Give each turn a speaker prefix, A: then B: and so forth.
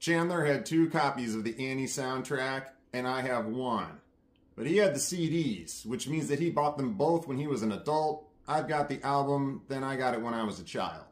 A: Chandler had two copies of the Annie soundtrack, and I have one. But he had the CDs, which means that he bought them both when he was an adult. I've got the album, then I got it when I was a child.